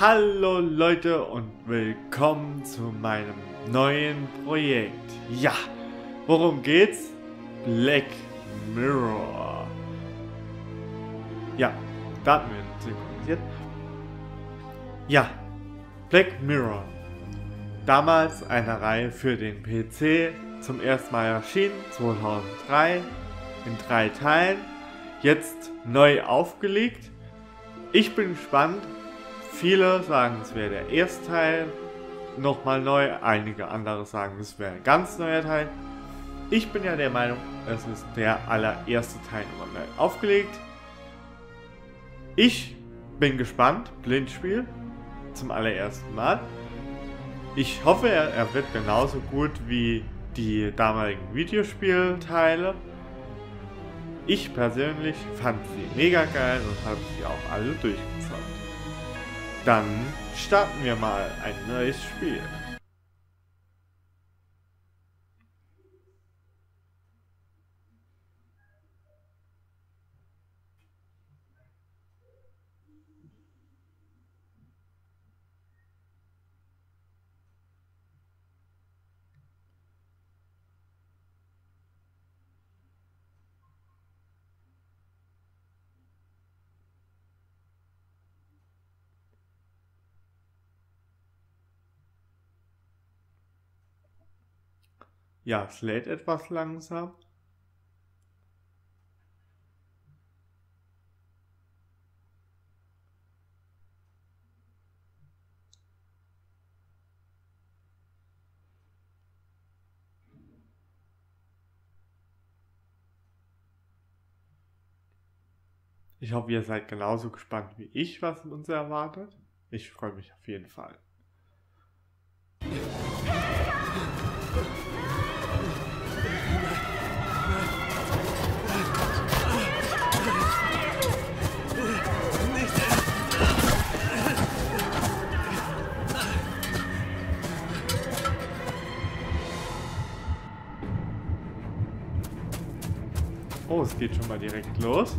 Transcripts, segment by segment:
Hallo Leute und willkommen zu meinem neuen Projekt. Ja, worum geht's? Black Mirror. Ja, da hatten wir synchronisiert. Ja, Black Mirror. Damals eine Reihe für den PC, zum ersten Mal erschienen, 2003, in drei Teilen. Jetzt neu aufgelegt. Ich bin gespannt, Viele sagen, es wäre der erste Teil nochmal neu. Einige andere sagen, es wäre ein ganz neuer Teil. Ich bin ja der Meinung, es ist der allererste Teil nochmal neu aufgelegt. Ich bin gespannt. Blindspiel zum allerersten Mal. Ich hoffe, er, er wird genauso gut wie die damaligen Videospielteile. Ich persönlich fand sie mega geil und habe sie auch alle durchgezockt. Dann starten wir mal ein neues Spiel. Ja, es lädt etwas langsam. Ich hoffe, ihr seid genauso gespannt wie ich, was uns erwartet. Ich freue mich auf jeden Fall. Es geht schon mal direkt los.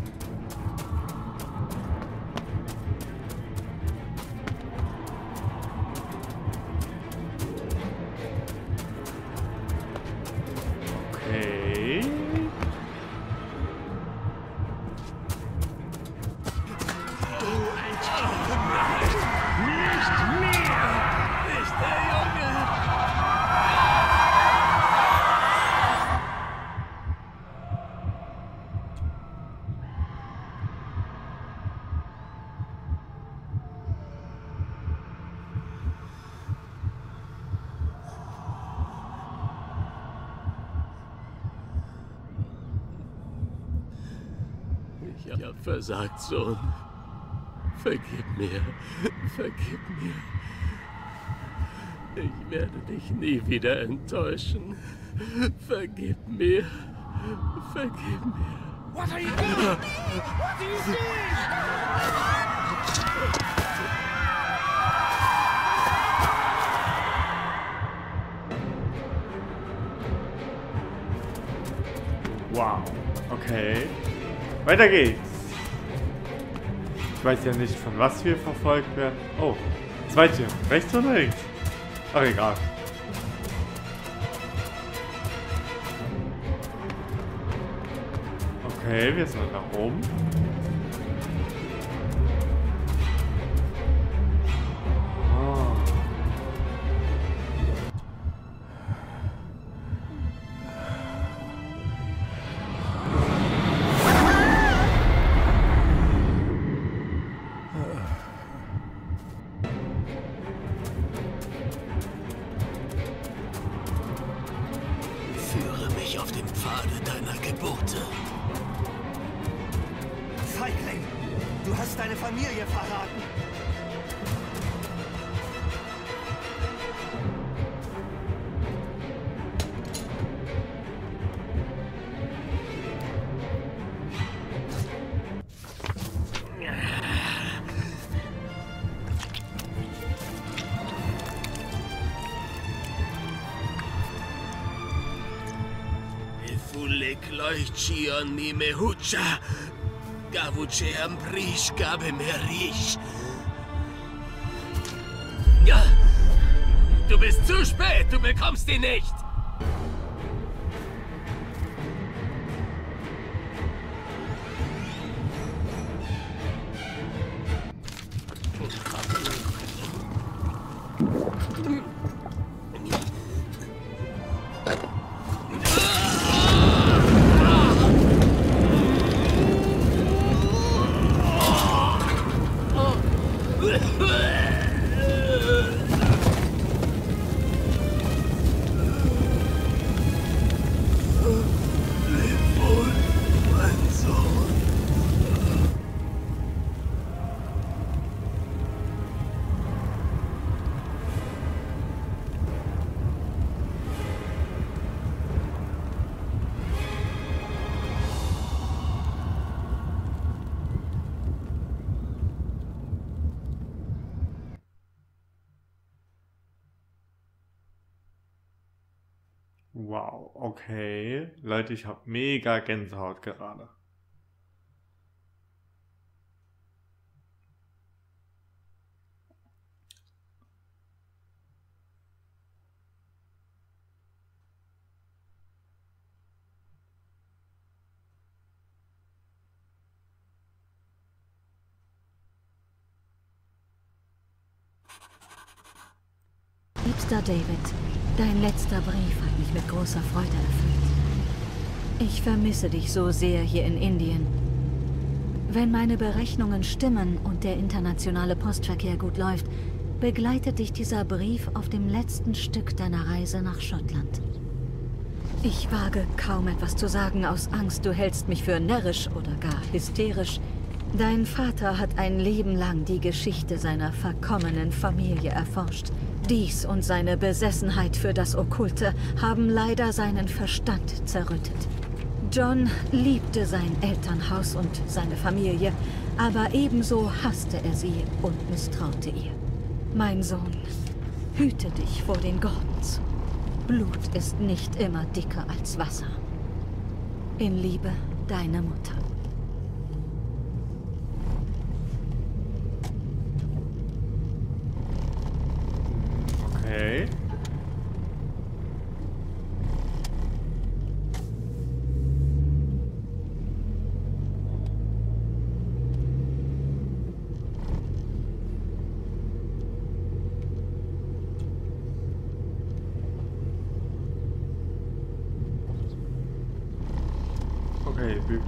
Ich hab versagt, Sohn. Vergib mir. Vergib mir. Ich werde dich nie wieder enttäuschen. Vergib mir. Vergib mir. What are you doing? What are you doing? Wow. Okay. Weiter geht's. Ich weiß ja nicht, von was wir verfolgt werden. Oh, zweite. Rechts oder links? Ach, egal. Okay, wir sind nach oben. Fulek leuchtchion ni me hucha. Gavuche amprish gabe merish. Du bist zu spät, du bekommst ihn nicht. Wow, okay. Leute, ich habe mega Gänsehaut gerade. Liebster David, letzter Brief hat mich mit großer Freude erfüllt. Ich vermisse dich so sehr hier in Indien. Wenn meine Berechnungen stimmen und der internationale Postverkehr gut läuft, begleitet dich dieser Brief auf dem letzten Stück deiner Reise nach Schottland. Ich wage kaum etwas zu sagen aus Angst, du hältst mich für närrisch oder gar hysterisch. Dein Vater hat ein Leben lang die Geschichte seiner verkommenen Familie erforscht. Dies und seine Besessenheit für das Okkulte haben leider seinen Verstand zerrüttet. John liebte sein Elternhaus und seine Familie, aber ebenso hasste er sie und misstraute ihr. Mein Sohn, hüte dich vor den Gordons. Blut ist nicht immer dicker als Wasser. In Liebe, deine Mutter. Okay.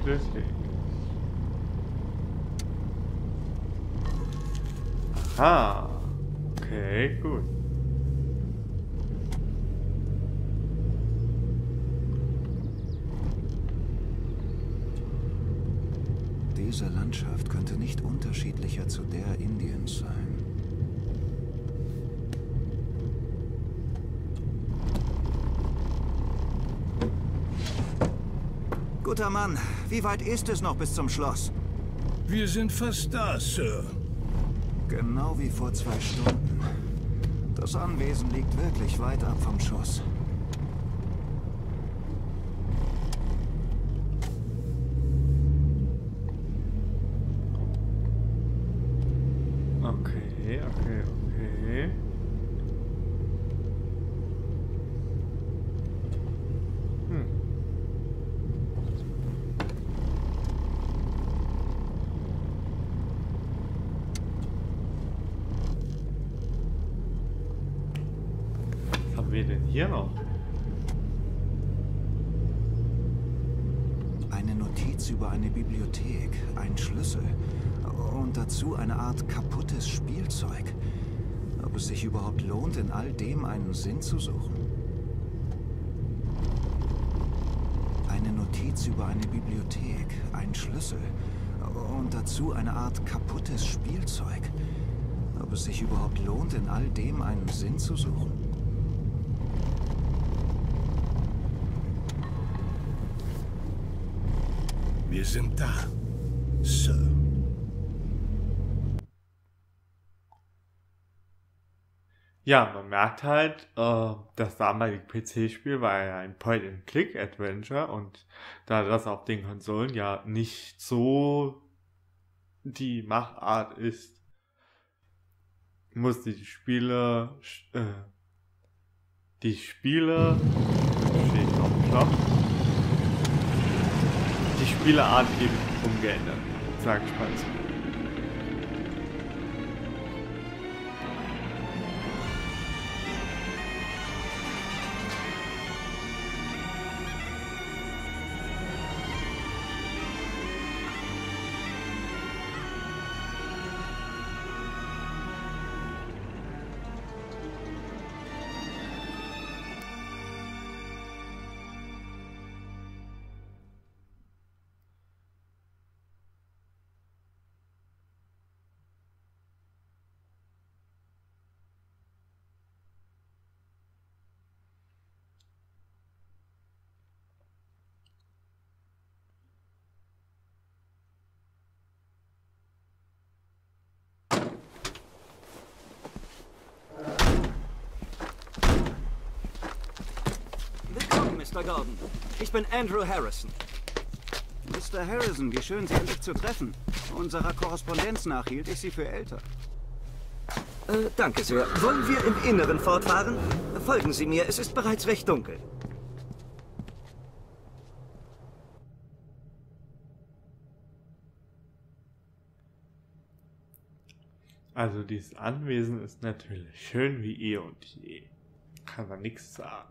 Okay, Bibliothek. Aha. Okay, gut. Diese Landschaft könnte nicht unterschiedlicher zu der Indiens sein. Guter Mann, wie weit ist es noch bis zum Schloss? Wir sind fast da, Sir. Genau wie vor zwei Stunden. Das Anwesen liegt wirklich weit ab vom Schuss. Okay, okay, okay. Hm. Was haben wir denn hier noch? Eine Notiz über eine Bibliothek, ein Schlüssel und dazu eine Art kaputtes Spielzeug. Ob es sich überhaupt lohnt, in all dem einen Sinn zu suchen? Eine Notiz über eine Bibliothek, ein Schlüssel und dazu eine Art kaputtes Spielzeug. Ob es sich überhaupt lohnt, in all dem einen Sinn zu suchen? Wir sind da, Sir. Ja, man merkt halt, äh, das damalige PC-Spiel war ja ein Point-and-Click-Adventure und da das auf den Konsolen ja nicht so die Machart ist, muss die Spiele, äh, die Spiele, stehe ich auf dem Knopf, die Spieleart eben umgeändert, sag ich mal so. Mr. Gordon. Ich bin Andrew Harrison. Mr. Harrison, wie schön, Sie endlich zu treffen. Unserer Korrespondenz nach hielt ich Sie für älter. Äh, danke sehr. Wollen wir im Inneren fortfahren? Folgen Sie mir, es ist bereits recht dunkel. Also dieses Anwesen ist natürlich schön wie eh und je. Kann man nichts sagen.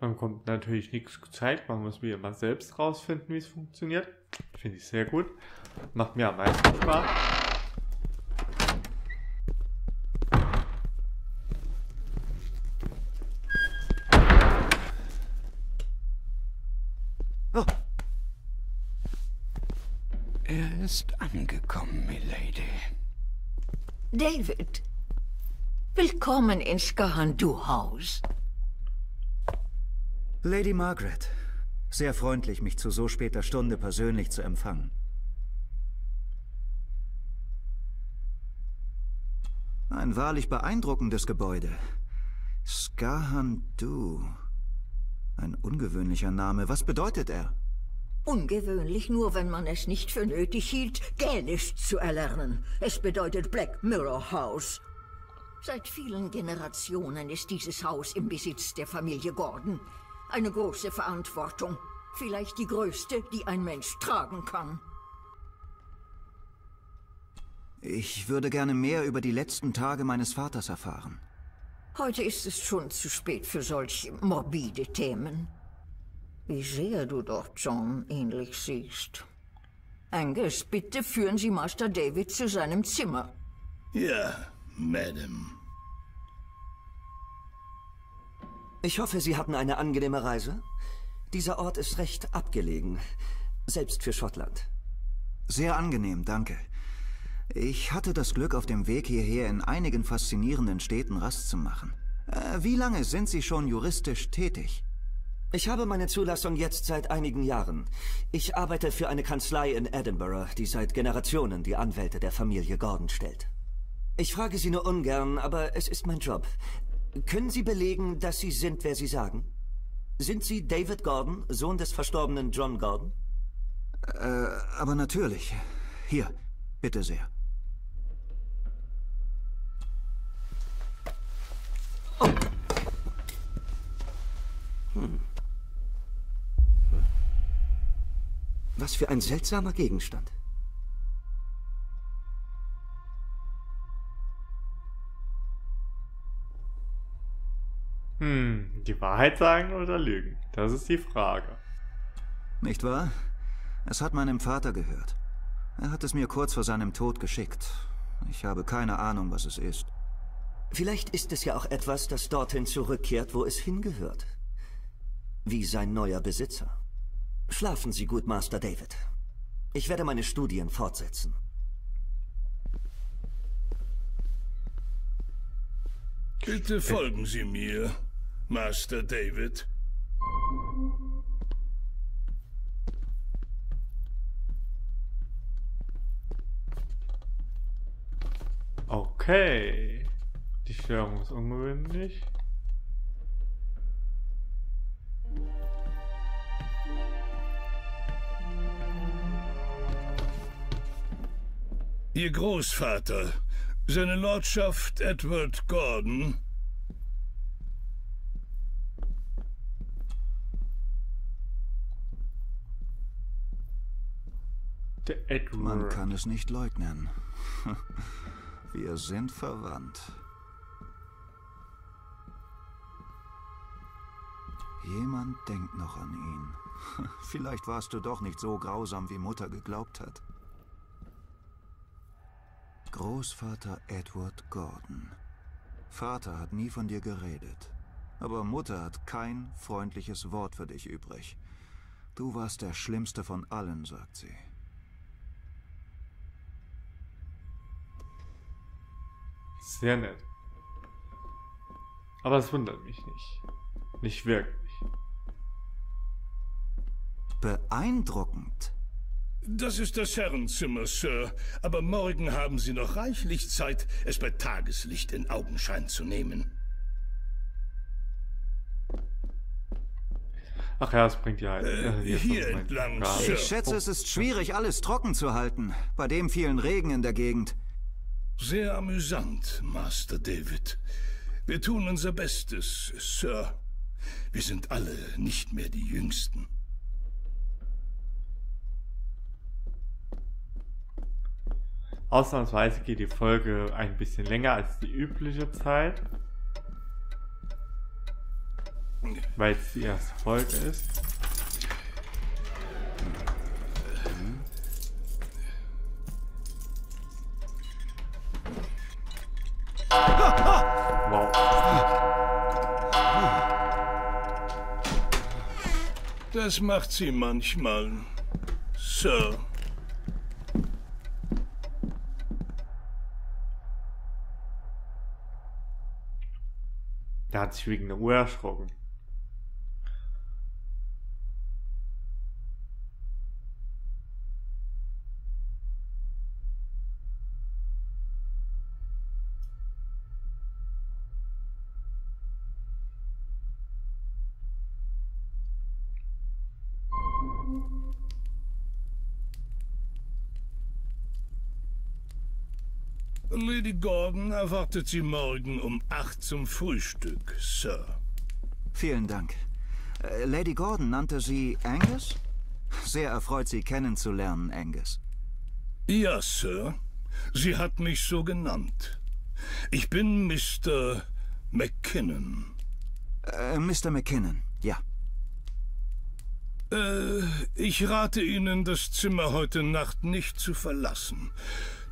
Man kommt natürlich nichts gezeigt, man muss mir immer selbst rausfinden, wie es funktioniert. Finde ich sehr gut. Macht mir am meisten Spaß. Oh, Er ist angekommen, Milady. David, willkommen in Skahandu-Haus. Lady Margaret, sehr freundlich, mich zu so später Stunde persönlich zu empfangen. Ein wahrlich beeindruckendes Gebäude. Skahandu. Ein ungewöhnlicher Name. Was bedeutet er? Ungewöhnlich nur, wenn man es nicht für nötig hielt, Gälisch zu erlernen. Es bedeutet Black Mirror House. Seit vielen Generationen ist dieses Haus im Besitz der Familie Gordon. Eine große Verantwortung. Vielleicht die größte, die ein Mensch tragen kann. Ich würde gerne mehr über die letzten Tage meines Vaters erfahren. Heute ist es schon zu spät für solch morbide Themen. Wie sehr du dort John ähnlich siehst. Angus, bitte führen Sie Master David zu seinem Zimmer. Ja, Madame. Ich hoffe, Sie hatten eine angenehme Reise. Dieser Ort ist recht abgelegen, selbst für Schottland. Sehr angenehm, danke. Ich hatte das Glück, auf dem Weg hierher in einigen faszinierenden Städten Rast zu machen. Äh, wie lange sind Sie schon juristisch tätig? Ich habe meine Zulassung jetzt seit einigen Jahren. Ich arbeite für eine Kanzlei in Edinburgh, die seit Generationen die Anwälte der Familie Gordon stellt. Ich frage Sie nur ungern, aber es ist mein Job. Können Sie belegen, dass Sie sind, wer Sie sagen? Sind Sie David Gordon, Sohn des verstorbenen John Gordon? Äh, aber natürlich. Hier, bitte sehr. Was für ein seltsamer Gegenstand. Hm, die Wahrheit sagen oder lügen? Das ist die Frage. Nicht wahr? Es hat meinem Vater gehört. Er hat es mir kurz vor seinem Tod geschickt. Ich habe keine Ahnung, was es ist. Vielleicht ist es ja auch etwas, das dorthin zurückkehrt, wo es hingehört. Wie sein neuer Besitzer. Schlafen Sie gut, Master David. Ich werde meine Studien fortsetzen. Bitte folgen Sie mir, Master David. Okay. Die Störung ist ungewöhnlich. Ihr Großvater, seine Lordschaft Edward Gordon, Edward. Man kann es nicht leugnen. Wir sind verwandt. Jemand denkt noch an ihn. Vielleicht warst du doch nicht so grausam, wie Mutter geglaubt hat. Großvater Edward Gordon. Vater hat nie von dir geredet. Aber Mutter hat kein freundliches Wort für dich übrig. Du warst der schlimmste von allen, sagt sie. Sehr nett. Aber es wundert mich nicht. Nicht wirklich. Beeindruckend. das ist das Herrenzimmer, Sir. Aber morgen haben Sie noch reichlich Zeit, es bei Tageslicht in Augenschein zu nehmen. Ach ja, es bringt ja halt. Äh, hier entlang, Sir. Ich schätze, es ist schwierig, alles trocken zu halten. Bei dem vielen Regen in der Gegend. Sehr amüsant, Master David. Wir tun unser Bestes, Sir. Wir sind alle nicht mehr die Jüngsten. Ausnahmsweise geht die Folge ein bisschen länger als die übliche Zeit. Weil es die erste Folge ist. Das macht sie manchmal, Sir. Der hat sich wegen der Uhr erschrocken. Gordon erwartet Sie morgen um acht zum Frühstück, Sir. Vielen Dank. Äh, Lady Gordon nannte Sie Angus? Sehr erfreut, Sie kennenzulernen, Angus. Ja, Sir. Sie hat mich so genannt. Ich bin Mr. McKinnon. Äh, Mr. McKinnon, ja. Äh, ich rate Ihnen, das Zimmer heute Nacht nicht zu verlassen.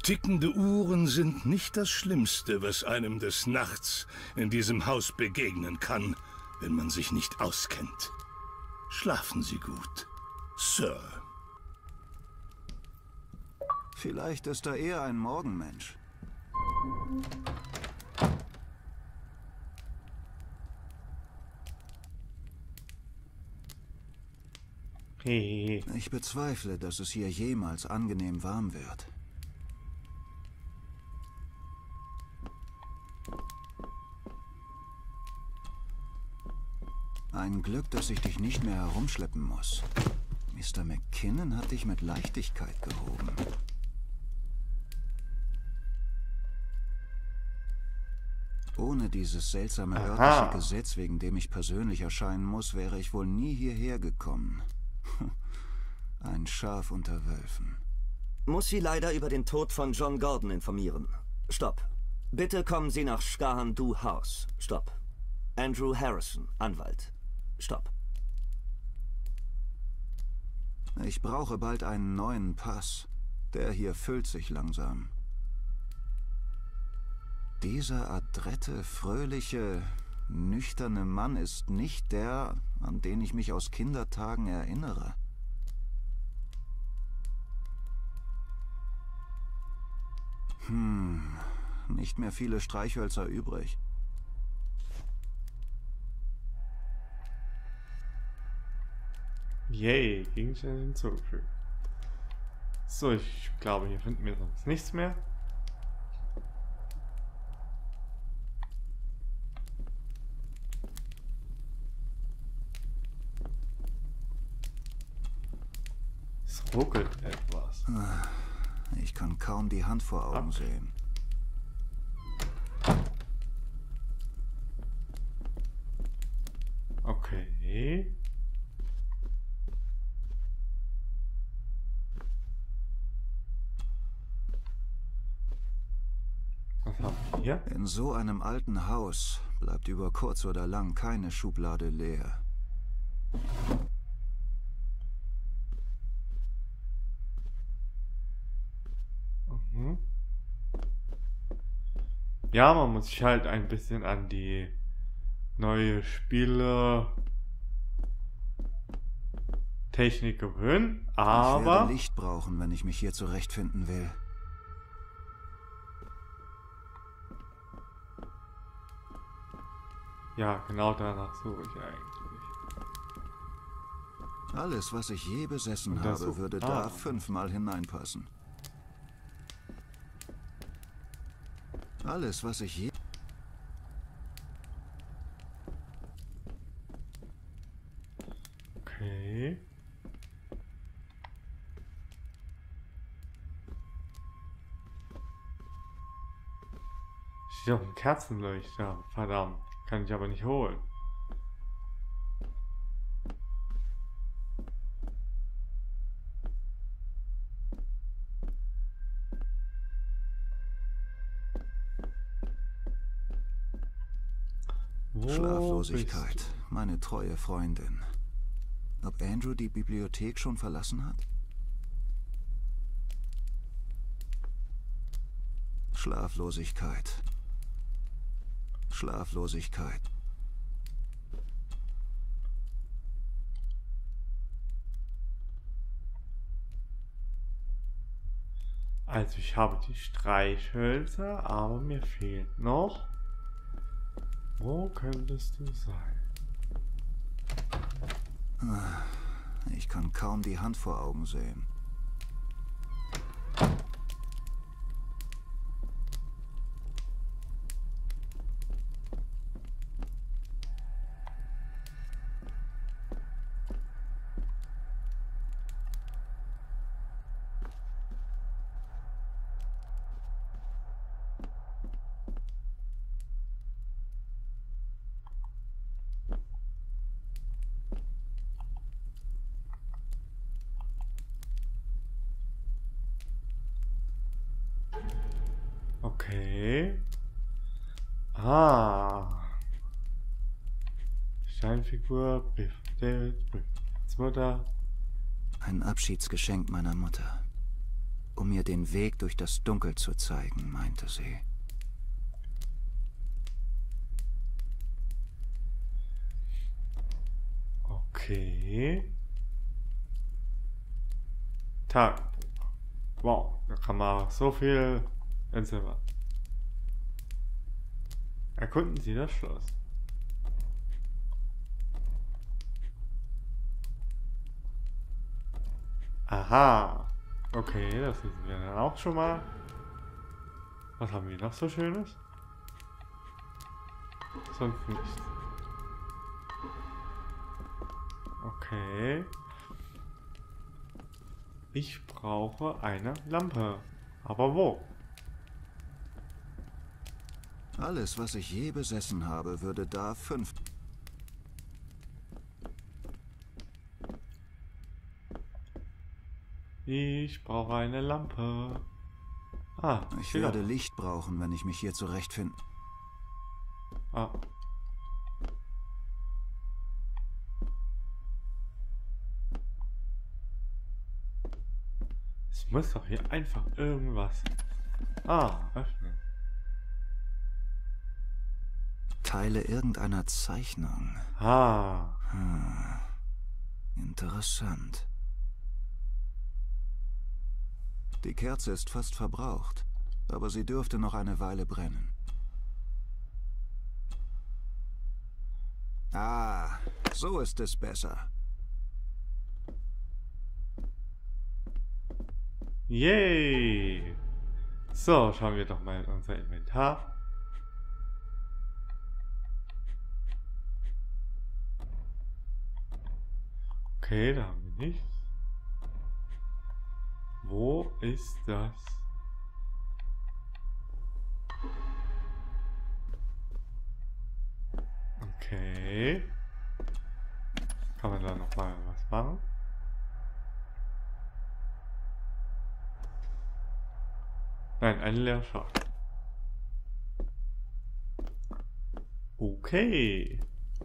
Tickende Uhren sind nicht das Schlimmste, was einem des Nachts in diesem Haus begegnen kann, wenn man sich nicht auskennt. Schlafen Sie gut, Sir. Vielleicht ist er eher ein Morgenmensch. Ich bezweifle, dass es hier jemals angenehm warm wird. Ein Glück, dass ich dich nicht mehr herumschleppen muss. Mr. McKinnon hat dich mit Leichtigkeit gehoben. Ohne dieses seltsame Aha. örtliche Gesetz, wegen dem ich persönlich erscheinen muss, wäre ich wohl nie hierher gekommen. Ein Schaf unter Wölfen. Muss Sie leider über den Tod von John Gordon informieren. Stopp. Bitte kommen Sie nach Skahandu House. Stopp. Andrew Harrison, Anwalt. Stopp. Ich brauche bald einen neuen Pass. Der hier füllt sich langsam. Dieser adrette, fröhliche, nüchterne Mann ist nicht der, an den ich mich aus Kindertagen erinnere. Hm, nicht mehr viele Streichhölzer übrig. Yay, Gegenstände hinzugefügt. So, ich glaube, hier finden wir sonst nichts mehr. Es ruckelt etwas. Ich kann kaum die Hand vor Augen Okay. sehen. Okay. Was haben wir hier? In so einem alten Haus bleibt über kurz oder lang keine Schublade leer. Mhm. Ja, man muss sich halt ein bisschen an die neue Spiele Technik gewöhnen, Ich aber werde Licht brauchen, wenn ich mich hier zurechtfinden will. Ja, genau danach suche ich eigentlich. Alles, was ich je besessen habe, so- würde ah. da fünfmal hineinpassen. Alles, was ich je... Okay. Steht auch ein Kerzenleuchter. Verdammt. Kann ich aber nicht holen. Wo Schlaflosigkeit, meine treue Freundin. Ob Andrew die Bibliothek schon verlassen hat? Schlaflosigkeit. Schlaflosigkeit. Also ich habe die Streichhölzer, aber mir fehlt noch. Wo könntest du sein? Ich kann kaum die Hand vor Augen sehen. Steinfigur, Biff, David, Biff. Mutter. Ein Abschiedsgeschenk meiner Mutter. Um mir den Weg durch das Dunkel zu zeigen, meinte sie. Okay. Tag. Wow, da kann man so viel entziffern. Erkunden Sie das Schloss. Aha. Okay, das wissen wir dann auch schon mal. Was haben wir noch so Schönes? Sonst nichts. Okay. Ich brauche eine Lampe. Aber wo? Alles, was ich je besessen habe, würde da fünf... Ich brauche eine Lampe. Ah, Ich steht werde. Licht brauchen, wenn ich mich hier zurechtfinde. Ah. Es muss doch hier einfach irgendwas. Ah, öffnen. Teile irgendeiner Zeichnung. Ah. Hm. Interessant. Die Kerze ist fast verbraucht, aber sie dürfte noch eine Weile brennen. Ah, so ist es besser. Yay! So, schauen wir doch mal in unser Inventar. Okay, da haben wir nichts. Wo ist das? Okay. Kann man da noch mal was machen? Nein, ein Leerschacht. Okay.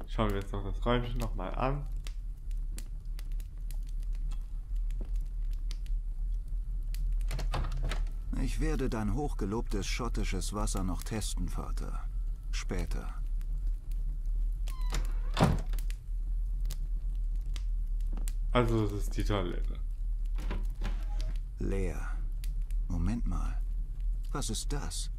Schauen wir uns noch das Räumchen nochmal an. Ich werde dein hochgelobtes schottisches Wasser noch testen, Vater. Später. Also, das ist die Toilette. Leer. Moment mal. Was ist das?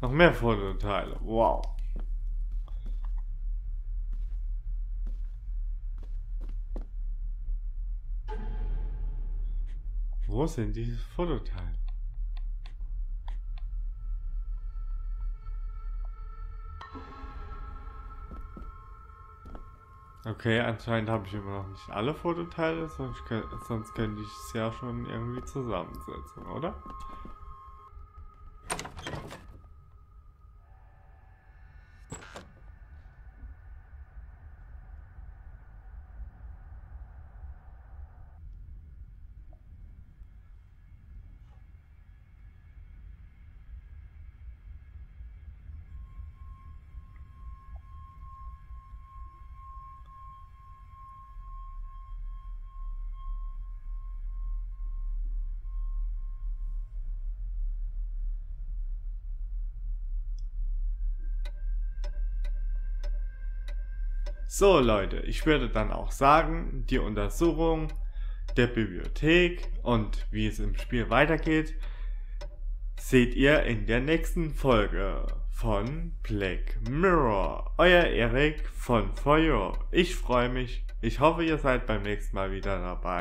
Noch mehr Fototeile. Wow. Wo sind diese Fototeile? Okay, anscheinend habe ich immer noch nicht alle Fototeile, sonst, sonst könnte ich es ja schon irgendwie zusammensetzen, oder? So Leute, ich würde dann auch sagen, die Untersuchung der Bibliothek und wie es im Spiel weitergeht, seht ihr in der nächsten Folge von Black Mirror. Euer Erik von You. Ich freue mich. Ich hoffe, ihr seid beim nächsten Mal wieder dabei.